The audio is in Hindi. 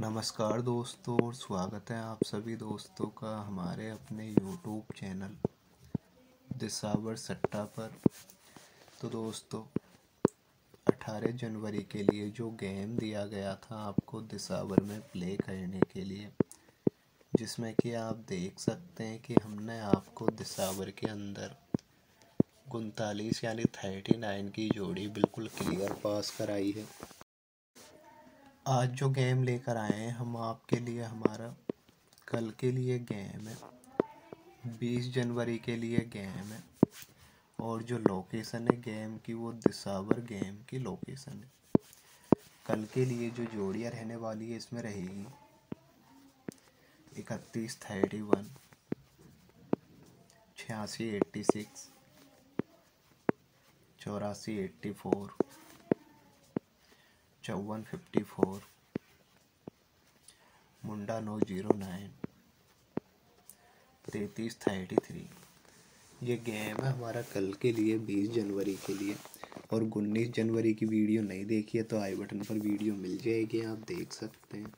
नमस्कार दोस्तों, और स्वागत है आप सभी दोस्तों का हमारे अपने यूट्यूब चैनल दिसावर सट्टा पर। तो दोस्तों 18 जनवरी के लिए जो गेम दिया गया था आपको दिसावर में प्ले करने के लिए, जिसमें कि आप देख सकते हैं कि हमने आपको दिसावर के अंदर उनतालीस यानी थर्टी नाइन की जोड़ी बिल्कुल क्लियर पास कराई है। आज जो गेम लेकर आए हैं, हम आपके लिए, हमारा कल के लिए गेम है, बीस जनवरी के लिए गेम है, और जो लोकेशन है गेम की, वो दिसावर गेम की लोकेशन है। कल के लिए जो जोड़ियाँ रहने वाली है, इसमें रहेगी इकतीस थर्टी वन छियासी एट्टी सिक्स चौरासी एट्टी फोर चौवन फिफ्टी फोर, मुंडा नौ ज़ीरो नाइन, तैतीस थर्टी थ्री। ये गेम है हमारा कल के लिए, बीस जनवरी के लिए। और उन्नीस जनवरी की वीडियो नहीं देखी है तो आई बटन पर वीडियो मिल जाएगी, आप देख सकते हैं।